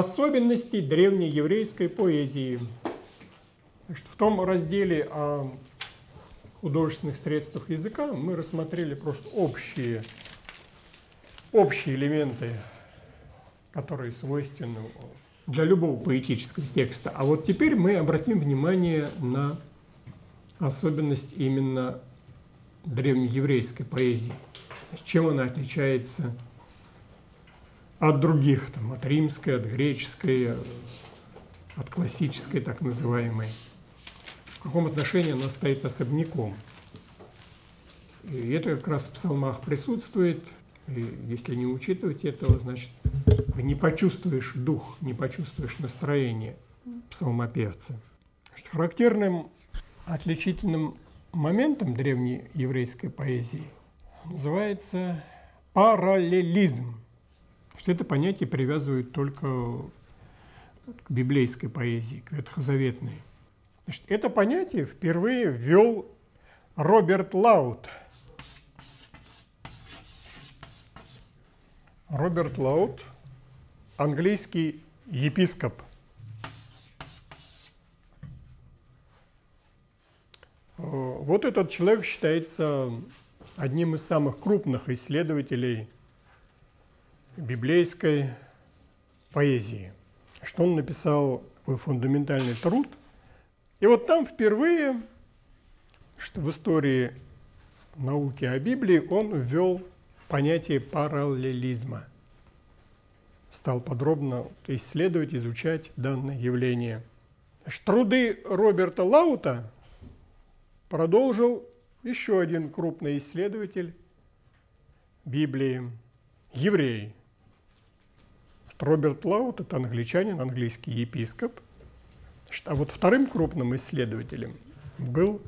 особенностей древнееврейской поэзии. Значит, в том разделе о художественных средствах языка мы рассмотрели просто общие, общие элементы, которые свойственны для любого поэтического текста. А вот теперь мы обратим внимание на особенность именно древнееврейской поэзии. Чем она отличается от других, там, от римской, от греческой, от классической так называемой. В каком отношении она стоит особняком. И это как раз в псалмах присутствует. И если не учитывать этого, значит, не почувствуешь дух, не почувствуешь настроение псалмопевца. Характерным отличительным моментом древней еврейской поэзии называется параллелизм. Что это понятие привязывают только к библейской поэзии, к ветхозаветной. Значит, это понятие впервые ввел Роберт Лаут. Роберт Лаут – английский епископ. Вот этот человек считается одним из самых крупных исследователей библейской поэзии. Что он написал такой фундаментальный труд. И вот там впервые, что в истории науки о Библии он ввел понятие параллелизма стал подробно исследовать, изучать данное явление. Труды Роберта Лаута продолжил еще один крупный исследователь Библии, еврей. Роберт Лаут – это англичанин, английский епископ. А вот вторым крупным исследователем был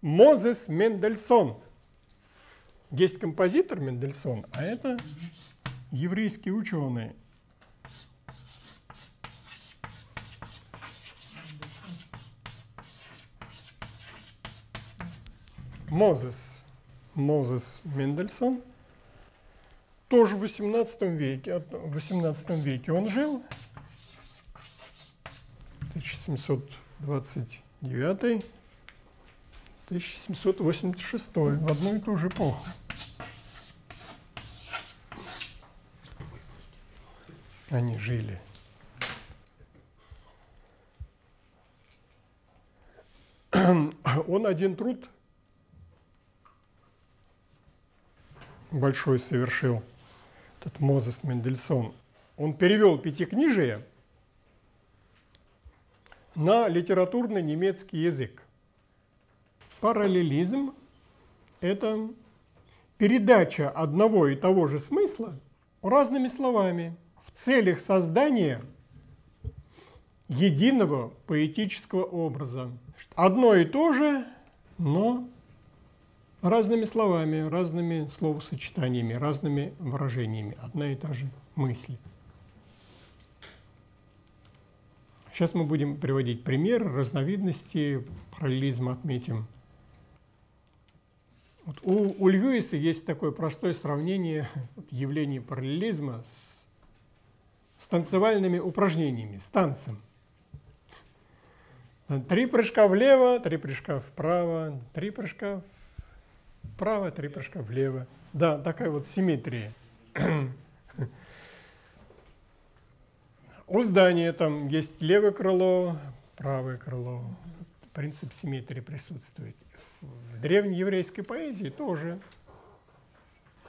Мозес Мендельсон. Есть композитор Мендельсон, а это еврейский ученый Мозес, Мозес Мендельсон, тоже в 18 веке, в 18 веке он жил, 1729 1786 в одну и ту же эпоху. они жили. Он один труд большой совершил, этот Мозес Мендельсон. Он перевел пятикнижие на литературный немецкий язык. Параллелизм – это передача одного и того же смысла разными словами – в целях создания единого поэтического образа. Одно и то же, но разными словами, разными словосочетаниями, разными выражениями. Одна и та же мысль. Сейчас мы будем приводить пример разновидности параллелизма отметим. Вот у, у Льюиса есть такое простое сравнение явления параллелизма с с танцевальными упражнениями, с танцем. Три прыжка влево, три прыжка вправо, три прыжка вправо, три прыжка влево. Да, такая вот симметрия. У здания там есть левое крыло, правое крыло. Принцип симметрии присутствует. В древнееврейской поэзии тоже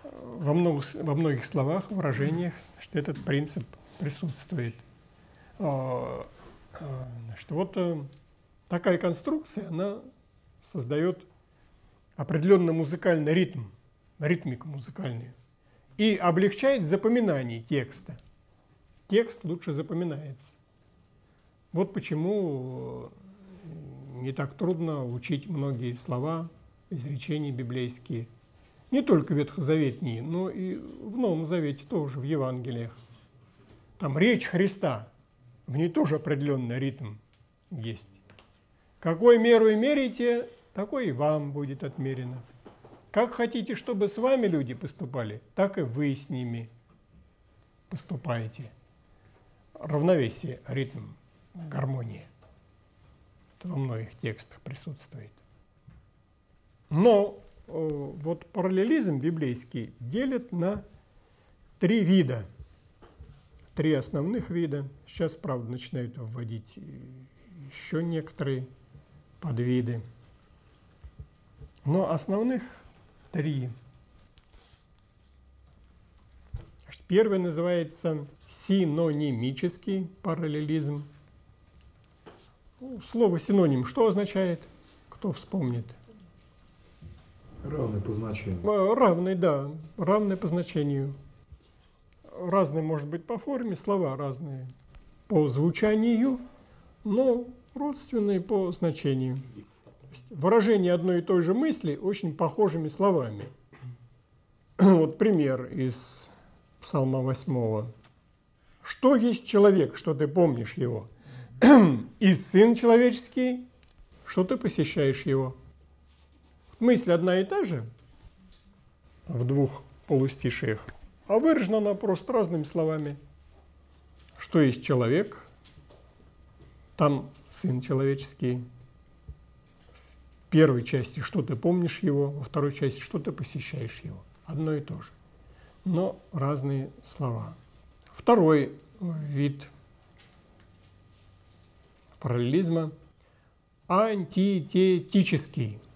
во многих, во многих словах, выражениях, что этот принцип присутствует. А, а, что вот э, такая конструкция, она создает определенный музыкальный ритм, ритмику музыкальную, и облегчает запоминание текста. Текст лучше запоминается. Вот почему э, не так трудно учить многие слова, изречения библейские. Не только ветхозаветные, но и в Новом Завете тоже, в Евангелиях. Там речь Христа, в ней тоже определенный ритм есть. Какой меру мерите, такой и вам будет отмерено. Как хотите, чтобы с вами люди поступали, так и вы с ними поступаете. равновесие, ритм, гармония. Это во многих текстах присутствует. Но э, вот параллелизм библейский делит на три вида. Три основных вида. Сейчас, правда, начинают вводить еще некоторые подвиды. Но основных три. Первый называется синонимический параллелизм. Слово синоним что означает? Кто вспомнит? Равный по значению. А, равный, да, равный по значению. Разные, может быть, по форме, слова разные по звучанию, но родственные по значению. Выражение одной и той же мысли очень похожими словами. Вот пример из Псалма 8. «Что есть человек, что ты помнишь его? И сын человеческий, что ты посещаешь его?» Мысль одна и та же в двух полустишиях, а выражена она просто разными словами. Что есть человек, там сын человеческий. Первой части что ты помнишь его, во второй части что ты посещаешь его. Одно и то же, но разные слова. Второй вид параллелизма – антитетический –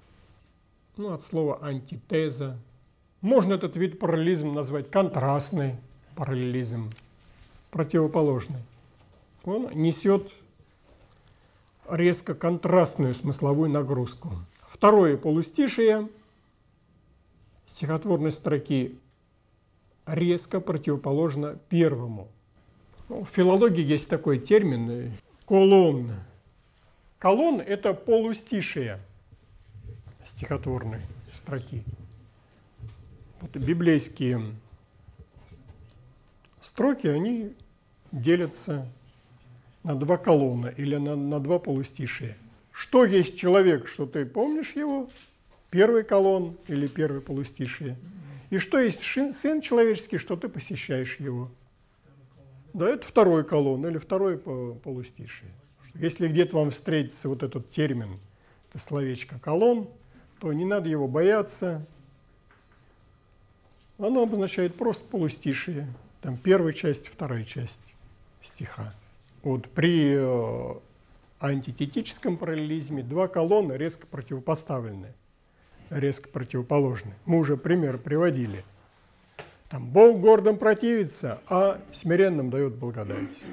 ну, от слова антитеза. Можно этот вид параллелизма назвать контрастный параллелизм, противоположный. Он несет резко контрастную смысловую нагрузку. Второе полустишие стихотворной строки резко противоположно первому. Ну, в филологии есть такой термин э, – колонн. Колонн – это полустишие – стихотворной строки. Вот библейские строки, они делятся на два колонна или на, на два полустишия. Что есть человек, что ты помнишь его, первый колонн или первый полустишие, и что есть сын человеческий, что ты посещаешь его. Да, это второй колонн или второй полустишие. Если где-то вам встретится вот этот термин, это словечко колонн, то не надо его бояться. Оно обозначает просто полустишие, там первая часть, вторая часть стиха. Вот при э, антитетическом параллелизме два колонны резко противопоставлены, резко противоположны. Мы уже пример приводили. Там Бог гордым противится, а смиренным дает благодать.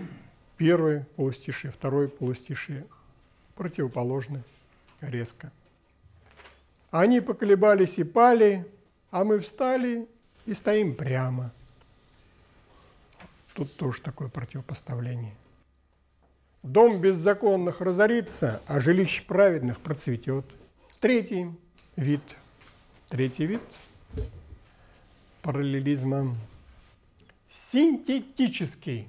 Первый полустишие, второй полустишие противоположны резко. Они поколебались и пали, а мы встали и стоим прямо. Тут тоже такое противопоставление. Дом беззаконных разорится, а жилище праведных процветет. Третий вид, третий вид параллелизма синтетический.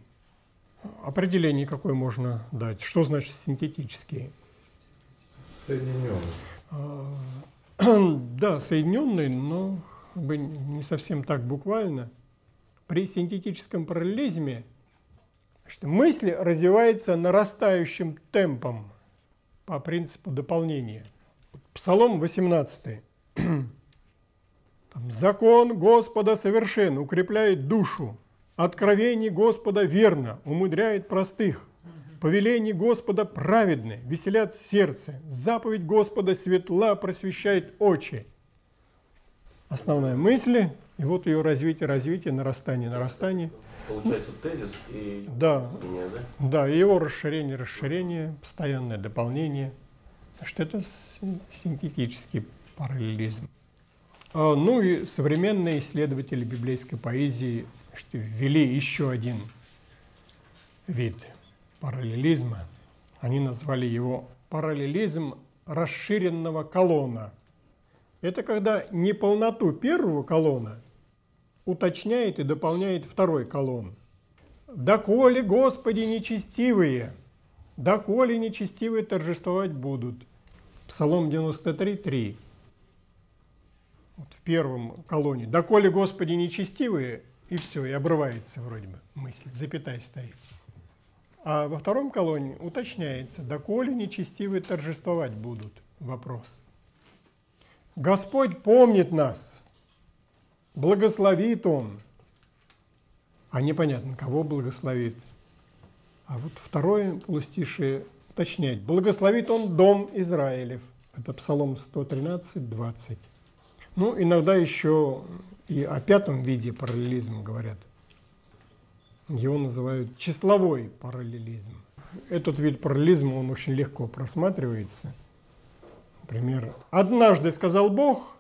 Определение какое можно дать? Что значит синтетический? Соединенный. А, Да, соединенный, но как бы не совсем так буквально. При синтетическом параллелизме значит, мысль развивается нарастающим темпом по принципу дополнения. Псалом 18. Там, «Закон Господа совершен, укрепляет душу, откровение Господа верно, умудряет простых». Повеление Господа праведны, веселят сердце, заповедь Господа светла просвещает очи. Основная мысль, и вот ее развитие, развитие, нарастание, нарастание. Получается тезис и да, да? Да, и его расширение, расширение, постоянное дополнение. Так что это синтетический параллелизм. А, ну и современные исследователи библейской поэзии ввели еще один вид – параллелизма. Они назвали его параллелизм расширенного колонна. Это когда неполноту первого колонна уточняет и дополняет второй колонн. «Доколе, Господи, нечестивые, доколе нечестивые торжествовать будут». Псалом 93, 3. Вот в первом колонне. «Доколе, Господи, нечестивые» и все, и обрывается вроде бы мысль, запятая стоит. А во втором колонне уточняется, доколе нечестивые торжествовать будут. Вопрос. Господь помнит нас, благословит Он. А непонятно, кого благословит. А вот второе полустишее уточняет. Благословит Он дом Израилев. Это Псалом 113, 20. Ну, иногда еще и о пятом виде параллелизма говорят. Его называют числовой параллелизм. Этот вид параллелизма, он очень легко просматривается. Например, «Однажды сказал Бог»,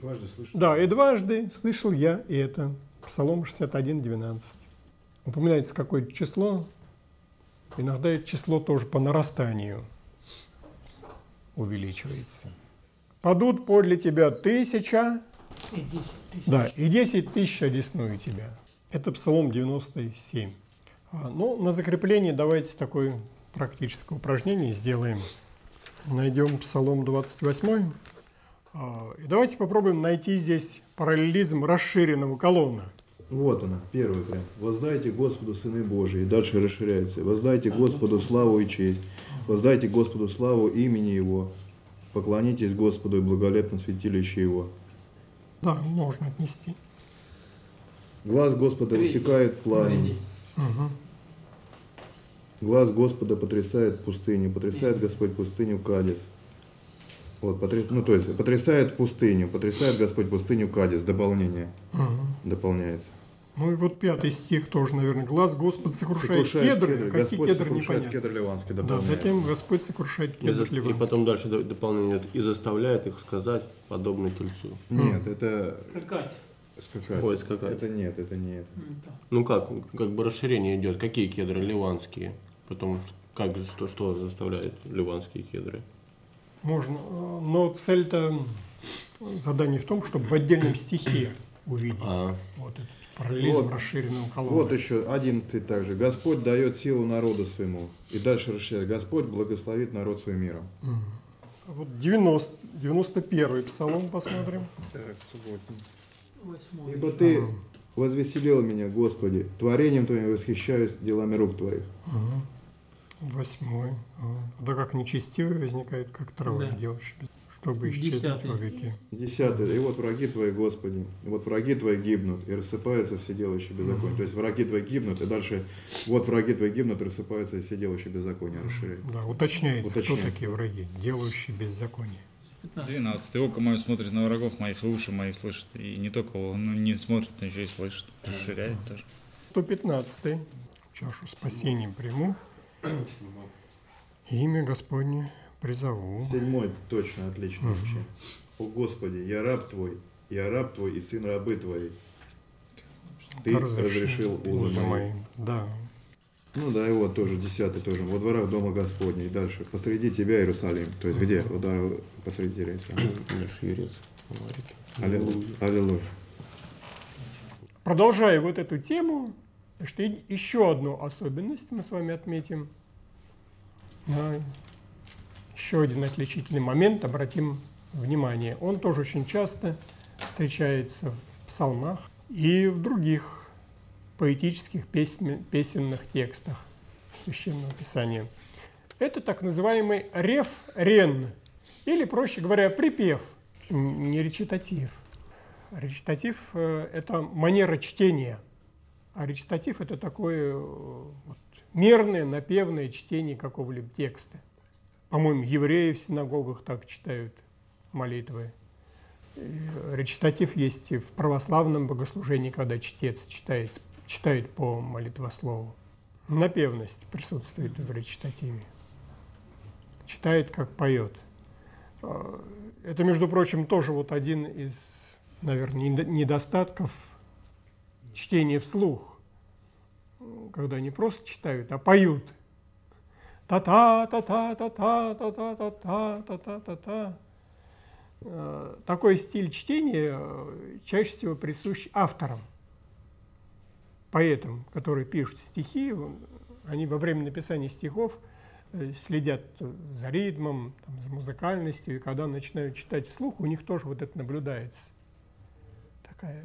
Дважды слышал. да, и дважды слышал я это. Псалом 61, 12. Упоминается какое-то число, иногда это число тоже по нарастанию увеличивается. Падут подле тебя тысяча, И 10 тысяч. да, и десять тысяч одесную тебя. Это Псалом 97. А, Ну, на закрепление давайте такое практическое упражнение сделаем. Найдем Псалом 28. А, И давайте попробуем найти здесь параллелизм расширенного колонна. Вот она, первый прям. Воздайте Господу, сыны Божии. И дальше расширяется. Воздайте Господу славу и честь. Воздайте Господу славу имени Его. Поклонитесь Господу и благолепно святилище Его. Да, можно отнести. Глаз Господа высекает пламя. Глаз Господа потрясает пустыню. Потрясает Господь пустыню Кадис. Вот, потря- ну то есть потрясает пустыню, потрясает Господь пустыню Кадис, дополнение Мгм. дополняется. Ну и вот пятый стих тоже, наверное. Глаз Господь сокрушает, Сокрушает кедры. кедры. Какие Господь кедры, непонятно. кедр ливанский, Да, дополняет. затем Господь сокрушает И, кедр за- и ливанский. потом дальше до- дополнение идет, и заставляет их сказать подобно тельцу. Нет, это Скакать. скакать. Ой, скакать. Это нет, это нет. Это. Ну как, как бы расширение идет. Какие кедры? Ливанские. Потом как, что, что заставляет ливанские кедры? Можно, э, но цель-то задание в том, чтобы в отдельном стихе увидеть А. вот этот параллелизм Вот. расширенного колонна. Вот еще 11 также. Господь дает силу народу своему. И дальше расширяет. Господь благословит народ своим миром. Вот 90, 91 псалом посмотрим. Так, субботний. Ибо ты возвеселил меня, Господи, творением Твоим восхищаюсь делами рук Твоих. Восьмой. А, Да как нечестивый возникает, как трава, Да. делающий, без- чтобы исчезнуть Десятый. во веки. Десятый. И вот враги Твои, Господи, и вот враги Твои гибнут, и рассыпаются все делающие беззаконие. То есть враги Твои гибнут, и дальше вот враги Твои гибнут, и рассыпаются все делающие беззаконие. Расширяет. Да, уточняется, кто Уточняет. такие враги, делающие беззаконие. 15. 12. Око мое смотрит на врагов моих, и уши мои слышат. И не только он не смотрит, но еще и слышит. Расширяет тоже. 115 чашу спасения приму, имя Господне призову. Седьмой точно, отлично вообще. О Господи, я раб Твой, я раб Твой и сын рабы Твоей. Ты разрешил узы мои. Да. Ну да, и вот тоже десятый тоже. Во дворах дома Господня. И дальше. Посреди тебя, Иерусалим. То есть где? Вот да, посреди Иерусалима. Говорит. Аллилуйя. Аллилуйя. Продолжая вот эту тему, и- еще одну особенность мы с вами отметим. Еще один отличительный момент обратим внимание. Он тоже очень часто встречается в псалмах и в других поэтических песен- песенных текстах Священного Писания. Это так называемый реф-рен, или, проще говоря, припев, не речитатив. Речитатив э, – это манера чтения, а речитатив – это такое э, вот, мерное, напевное чтение какого-либо текста. По-моему, евреи в синагогах так читают молитвы. Речитатив есть и в православном богослужении, когда чтец читает, читает по молитвослову. Напевность присутствует в речитативе. Читает, как поет. А, Это, между прочим, тоже вот один из, наверное, недо- недостатков чтения вслух, когда не просто читают, а поют. Та-та-та-та-та-та-та-та-та-та-та-та. Э, Такой стиль чтения э, чаще всего присущ авторам, поэтам, которые пишут стихи. Они во время написания стихов э, следят за ритмом, там, за музыкальностью, и когда начинают читать вслух, у них тоже вот это наблюдается. Такая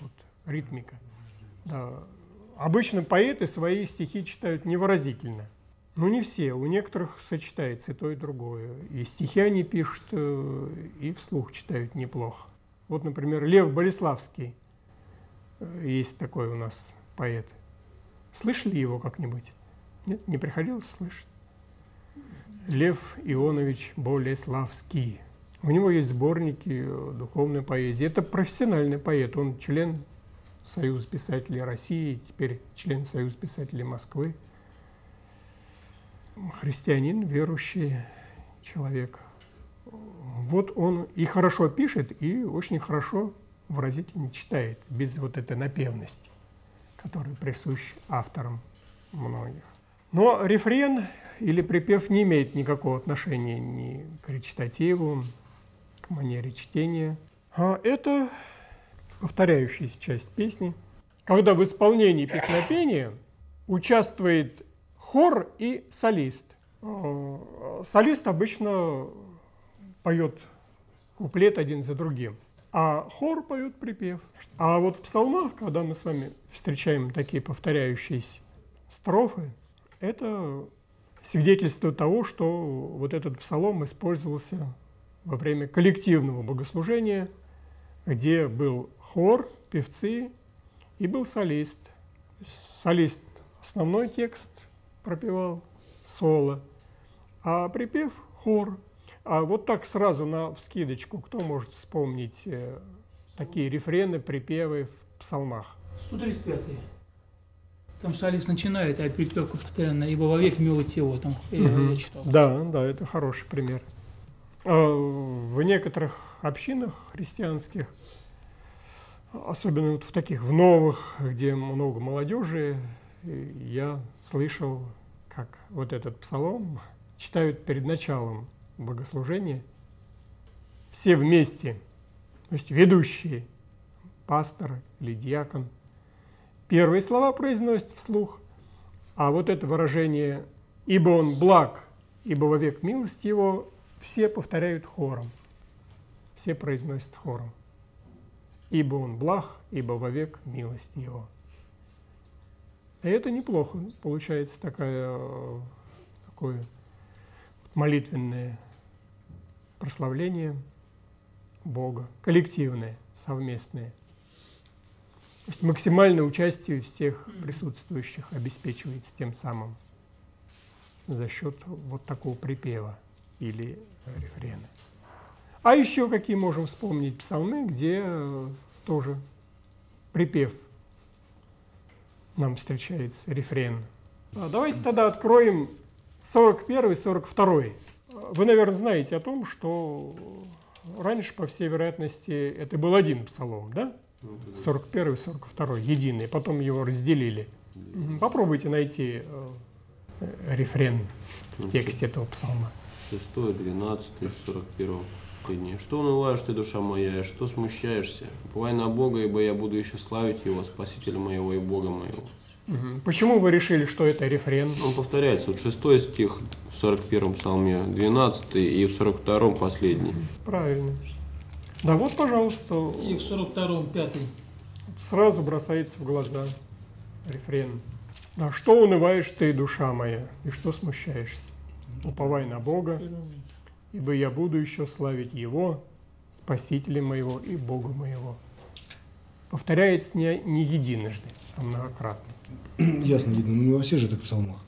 вот ритмика. Да. обычно поэты свои стихи читают невыразительно. Ну, не все, у некоторых сочетается и то, и другое. И стихи они пишут, э, и вслух читают неплохо. Вот, например, Лев Болеславский, э, есть такой у нас поэт. Слышали его как-нибудь? Нет, не приходилось слышать? Лев Ионович Болеславский. У него есть сборники э, духовной поэзии. Это профессиональный поэт, он член Союза писателей России, теперь член Союза писателей Москвы христианин, верующий человек. Вот он и хорошо пишет, и очень хорошо выразительно читает, без вот этой напевности, которая присуща авторам многих. Но рефрен или припев не имеет никакого отношения ни к речитативу, к манере чтения. А это повторяющаяся часть песни, когда в исполнении песнопения участвует хор и солист. Э, солист обычно поет куплет один за другим, а хор поет припев. А вот в псалмах, когда мы с вами встречаем такие повторяющиеся строфы, это свидетельство того, что вот этот псалом использовался во время коллективного богослужения, где был хор, певцы и был солист. Солист – основной текст, пропевал соло, а припев – хор. А вот так сразу на вскидочку, кто может вспомнить э, такие рефрены, припевы в псалмах? 135 -й. Там солист начинает, а припевка постоянно, ибо вовек милость его, там я, Мгм. я читал. Да, да, это хороший пример. А В некоторых общинах христианских, особенно вот в таких в новых, где много молодежи, я слышал, как вот этот псалом читают перед началом богослужения все вместе, то есть ведущие, пастор или диакон, первые слова произносят вслух, а вот это выражение «ибо он благ, ибо вовек милость его» все повторяют хором, все произносят хором. «Ибо он благ, ибо вовек милость его». И это неплохо, получается такая, такое молитвенное прославление Бога, коллективное, совместное. То есть максимальное участие всех присутствующих обеспечивается тем самым за счет вот такого припева или рефрена. А еще какие можем вспомнить псалмы, где э, тоже припев нам встречается, рефрен. А давайте тогда откроем 41 и 42. Вы, наверное, знаете о том, что раньше, по всей вероятности, это был один псалом, да? 41 и 42, единый, потом его разделили. Попробуйте найти э, рефрен в тексте этого псалма. 6, 12, 41 дни. Что унываешь ты, душа моя, и что смущаешься? Уповай на Бога, ибо я буду еще славить Его, Спасителя моего и Бога моего. Почему вы решили, что это рефрен? Он повторяется. Вот 6 стих в 41 псалме, 12 и в 42 последний. Правильно. Да вот, пожалуйста, И в 42-м, 5 сразу бросается в глаза рефрен. Да, что унываешь ты, душа моя, и что смущаешься? Уповай на Бога, ибо я буду еще славить Его, Спасителя моего и Бога моего. Повторяется не, не единожды, а многократно. Ясно видно, но не во всех же так псалмах.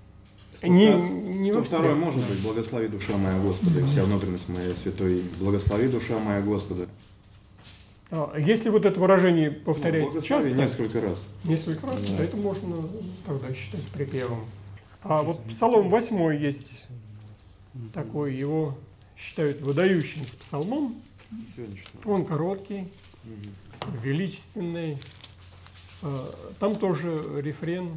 Не, не во второй всех. может быть, благослови душа моя Господа, и вся внутренность моя святой, благослови душа моя Господа. А, Если вот это выражение повторяется Ну, часто, несколько раз. несколько раз, Да. то это можно тогда считать припевом. А вот Псалом 8 есть такой, его считают выдающимся псалмом. Он короткий, величественный. А, Там тоже рефрен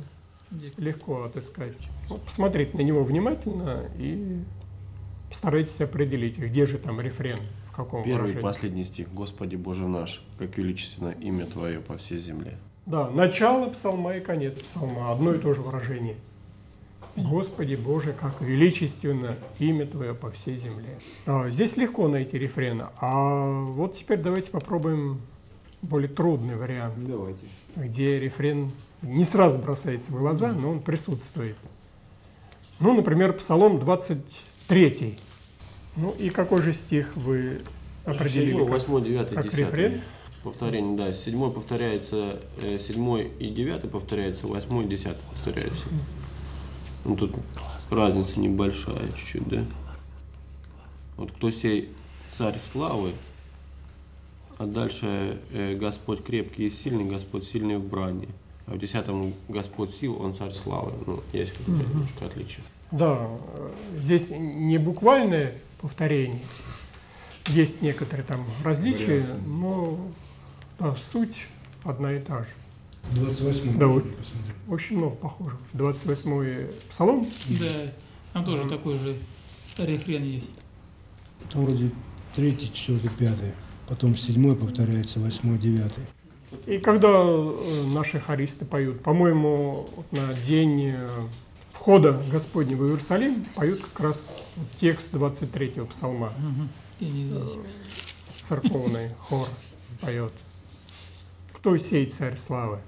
легко отыскать. Вот посмотрите на него внимательно и постарайтесь определить, где же там рефрен, в каком Первый и выражении. последний стих. Господи Боже наш, как величественно имя Твое по всей земле. Да, начало псалма и конец псалма, одно и то же выражение. Господи Боже, как величественно имя Твое по всей земле. А, здесь легко найти рефрен, а вот теперь давайте попробуем более трудный вариант, Давайте. где рефрен не сразу бросается в глаза, но он присутствует. Ну, например, Псалом 23. Ну и какой же стих вы определили? 7, как- 8, 9, как 10. рефрен? Повторение, да. Седьмой повторяется, э, седьмой и девятый повторяется, восьмой и десятый повторяется. Ну тут разница небольшая чуть-чуть, да? Вот кто сей царь славы, а дальше э, Господь крепкий и сильный, Господь сильный в брани. А в десятом Господь сил, он царь славы. Ну, есть какое-то немножко отличие. Да, э, здесь не буквальное повторение, есть некоторые там различия, но да, суть одна и та же. 28 Да, посмотреть. Очень много похожих. 28-й псалом. Да, там тоже такой же рефрен есть. Там вроде третий, четвертый, пятый. Потом седьмой повторяется, восьмой, девятый. И когда э, наши хористы поют, по-моему, на день э, входа Господня в Иерусалим поют как раз текст 23-го псалма. Знаю. Церковный хор поет. Кто сей царь славы?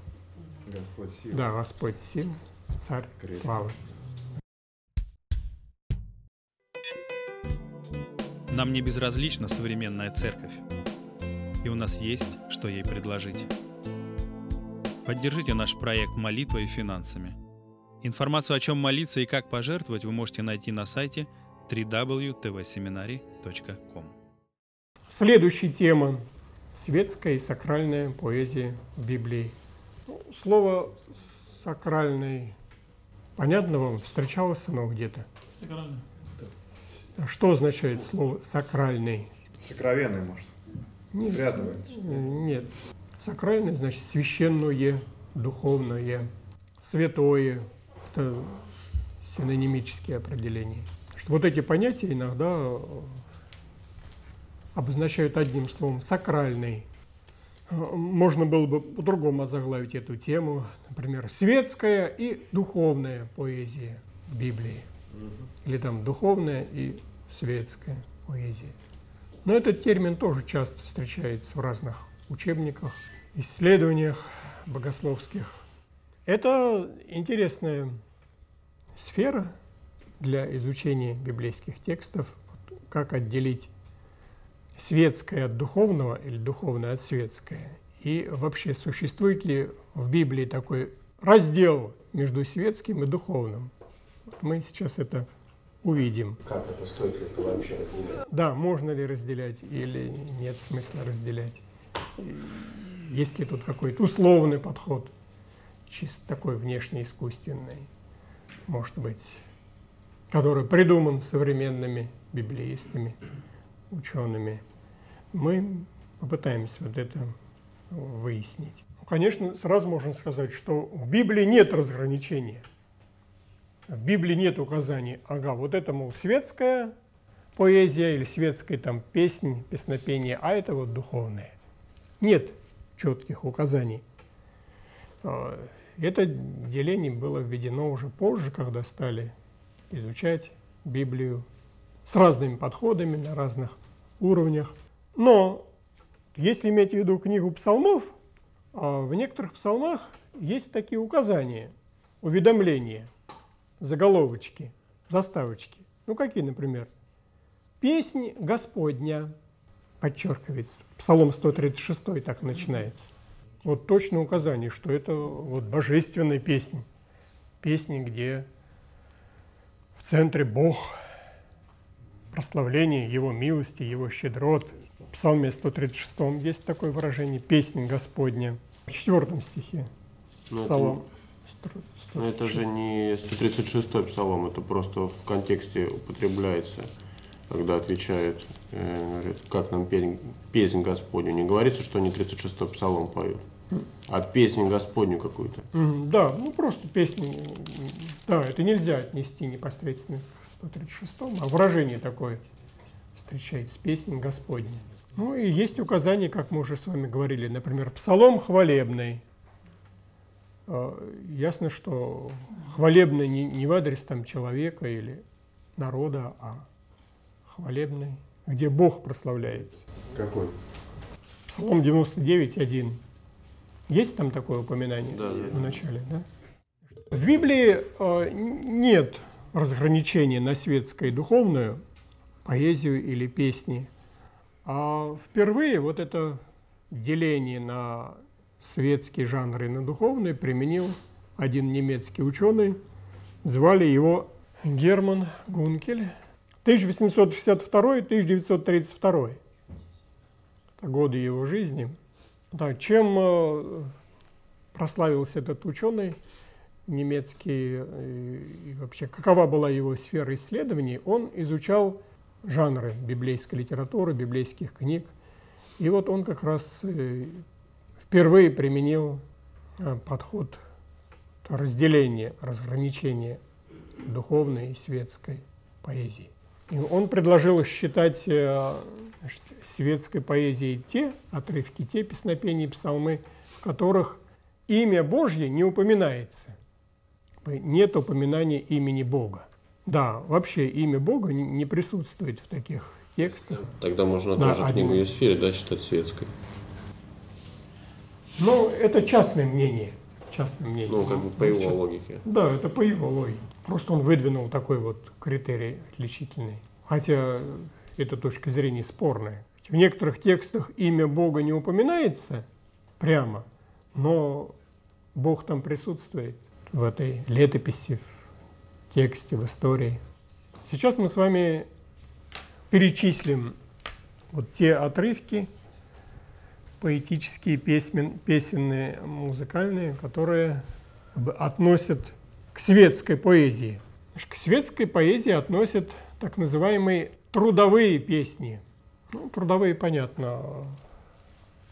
Господь сил. Да, Господь сил, царь Крепкий. славы. Нам не безразлична современная церковь, и у нас есть, что ей предложить. Поддержите наш проект молитвой и финансами. Информацию, о чем молиться и как пожертвовать, вы можете найти на сайте www.tvseminary.com. Следующая тема – светская и сакральная поэзия Библии. Ну, Слово «сакральный» понятно вам? Встречалось оно где-то? Сакрально. А Что означает слово «сакральный»? Сокровенный, может. Нет, э, нет. Сакральное значит священное, духовное, святое. Это синонимические определения. Что вот эти понятия иногда обозначают одним словом сакральный. Э, Можно было бы по-другому озаглавить эту тему. Например, светская и духовная поэзия Библии. Или там духовная и светская поэзия. Но этот термин тоже часто встречается в разных учебниках, исследованиях богословских. Это интересная сфера для изучения библейских текстов, как отделить светское от духовного или духовное от светское. И вообще, существует ли в Библии такой раздел между светским и духовным? Вот мы сейчас это увидим. Как это, стоит ли это вообще разделять? Да, можно ли разделять или нет смысла разделять. Есть ли тут какой-то условный подход, чисто такой внешне искусственный, может быть, который придуман современными библеистами, учеными. Мы попытаемся вот это выяснить. Конечно, сразу можно сказать, что в Библии нет разграничения. В Библии нет указаний, ага, вот это, мол, светская поэзия или светская там песнь, песнопение, а это вот духовное. Нет четких указаний. А, Это деление было введено уже позже, когда стали изучать Библию с разными подходами на разных уровнях. Но если иметь в виду книгу псалмов, а в некоторых псалмах есть такие указания, уведомления, заголовочки, заставочки. Ну какие, например? «Песнь Господня», подчеркивается, Псалом 136 так начинается. Вот точно указание, что это вот божественная песня. Песня, где в центре Бог, прославление Его милости, Его щедрот. Псалме 136 есть такое выражение «Песнь Господня». В четвертом стихе Ну, это Псалом. Но это же не 136-й псалом, это просто в контексте употребляется, когда отвечают, э, как нам петь песнь Господню. Не говорится, что они 36-й псалом поют, а песню Господню какую-то. Мгм, Да, ну просто песни, м, да, это нельзя отнести непосредственно к 136 а выражение такое встречается, песня Господня. Ну и есть указания, как мы уже с вами говорили, например, псалом хвалебный. Э, Ясно, что хвалебный не, не в адрес там человека или народа, а хвалебный, где Бог прославляется. Какой? Псалом 99.1. Есть там такое упоминание Да, да. в начале, да? В Библии э, нет разграничения на светское и духовную, поэзию или песни. А впервые вот это деление на светские жанры и на духовные применил один немецкий ученый. Звали его Герман Гункель. 1862-1932. Это годы его жизни. Да, чем э, прославился этот ученый немецкий э, и вообще какова была его сфера исследований, он изучал жанры библейской литературы, библейских книг. И вот он как раз э, впервые применил э, подход разделения, разграничения духовной и светской поэзии. И он предложил считать э, значит, светской поэзией те отрывки, те песнопения и псалмы, в которых имя Божье не упоминается. Нет упоминания имени Бога. Да, вообще имя Бога не- присутствует в таких текстах. Тогда можно Да, тоже книгу Есфиря, да, считать светской. Но это частное мнение. Частное мнение. Ну, как бы по Ну, его сейчас- логике. Да, это по его логике. Просто он выдвинул такой вот критерий отличительный. Хотя эта точка зрения спорная. В некоторых текстах имя Бога не упоминается прямо, но Бог там присутствует в этой летописи, тексте, в истории. Сейчас мы с вами перечислим вот те отрывки, поэтические, песмен, песенные, музыкальные, которые как бы относят к светской поэзии. К светской поэзии относят так называемые трудовые песни. Ну, трудовые, понятно,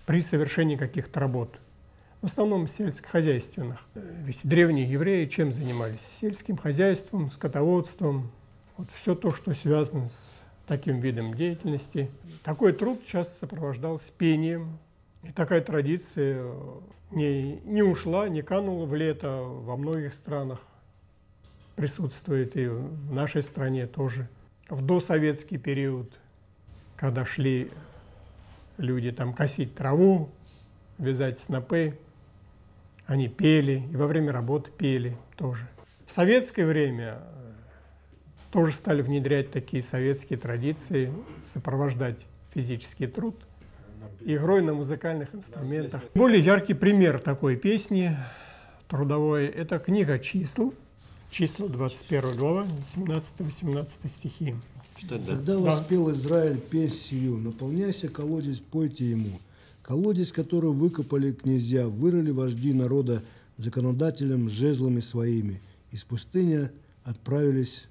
при совершении каких-то работ. В основном сельскохозяйственных. Э, Ведь древние евреи чем занимались? Сельским хозяйством, скотоводством. Вот все то, что связано с таким видом деятельности. Такой труд часто сопровождался пением. И такая традиция э, не, не ушла, не канула в лето во многих странах. Присутствует и в нашей стране тоже. В досоветский период, когда шли люди там косить траву, вязать снопы, они пели, и во время работы пели тоже. В советское время э, тоже стали внедрять такие советские традиции, сопровождать физический труд игрой на музыкальных инструментах. Более яркий пример такой песни трудовой – это книга «Чисел», числа 21 глава, 17-18 стихи. Да? Когда воспел Израиль песнь сию, наполняйся колодец, пойте ему. Колодец, который выкопали князья, вырыли вожди народа законодателям жезлами своими. Из пустыни отправились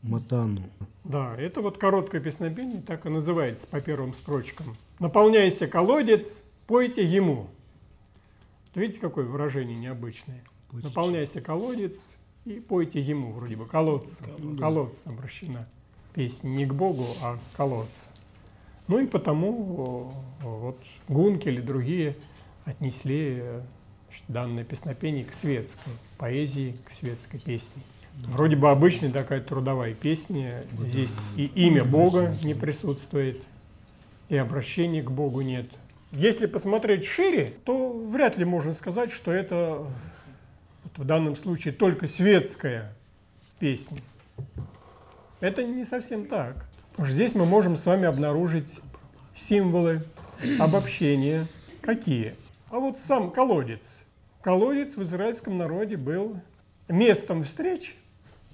Матану. Да, это вот короткое песнопение, так и называется по первым строчкам. «Наполняйся колодец, пойте ему». Видите, какое выражение необычное? Пойте «Наполняйся колодец и пойте ему», вроде бы колодцем. Колодцем обращена песня не к Богу, а к колодцу. Ну и потому вот Гункель и другие отнесли э, значит, данное песнопение к светской поэзии, к светской песне. Вроде бы обычная такая трудовая песня, здесь и имя Бога не присутствует, и обращения к Богу нет. Если посмотреть шире, то вряд ли можно сказать, что это вот в данном случае только светская песня. Это не совсем так. Здесь мы можем с вами обнаружить символы обобщения. Какие? А вот сам колодец. Колодец в израильском народе был местом встреч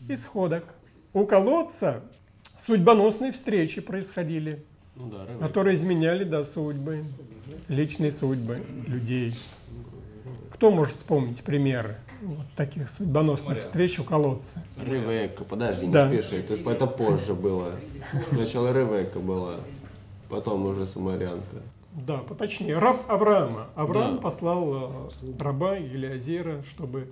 и сходок. У колодца судьбоносные встречи происходили, Ну да, которые изменяли да, судьбы, личные судьбы людей. Кто может вспомнить примеры вот таких судьбоносных встреч у колодца? Ревекка, подожди, не Да. спеши, это, это позже было. Сначала Ревекка была, потом уже Самарянка. Да, поточнее, раб Авраама. Авраам Да. послал э, раба Елиазера, чтобы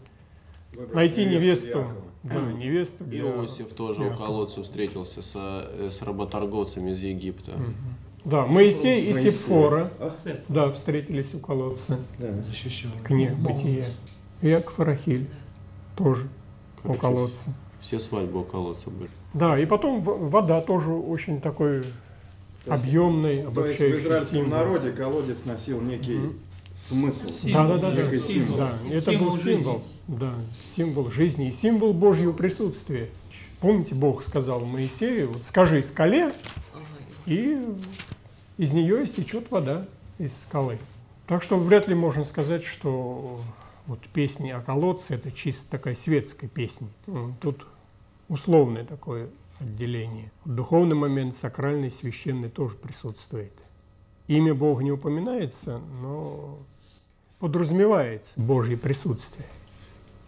найти невесту. Да, невесту для... Иосиф тоже у Якова. колодца встретился со, э, с работорговцами из Египта. Да, Моисей и. Сепфора, Сет. да, встретились у колодца. Да. Защищал. Книга Бытия. И Яков и Рахиль тоже у Короче, колодца. Все свадьбы у колодца были. Да, и потом вода тоже очень такой объемный, То есть в обобщающий израильском символ. народе колодец носил некий смысл. Символ. Да, да, да, некий символ. да, это Символ был жизни. символ, да, символ жизни и символ Божьего присутствия. Помните, Бог сказал Моисею, вот скажи скале, и из нее истечет вода из скалы. Так что вряд ли можно сказать, что вот песни о колодце – это чисто такая светская песня. М, Тут условное такое отделение. Духовный момент, сакральный, священный тоже присутствует. Имя Бога не упоминается, но подразумевается Божье присутствие,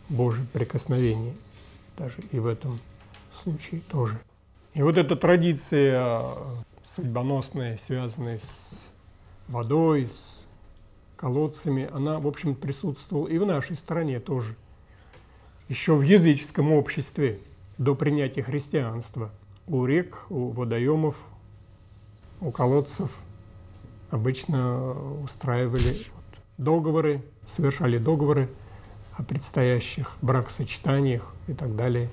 Божье прикосновение, даже и в этом случае тоже. И вот эта традиция судьбоносная, связанная с водой, с колодцами, она, в общем, присутствовала и в нашей стране тоже. Еще в языческом обществе до принятия христианства у рек, у водоемов, у колодцев обычно устраивали договоры, совершали договоры о предстоящих бракосочетаниях и так далее.